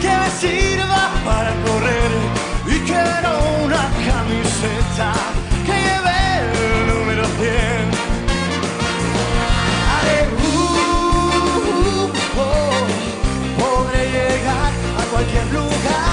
que me sirva para correr y quiero una camiseta que lleve el número 100. Haré uh, uh, uh, oh, podré llegar a cualquier lugar.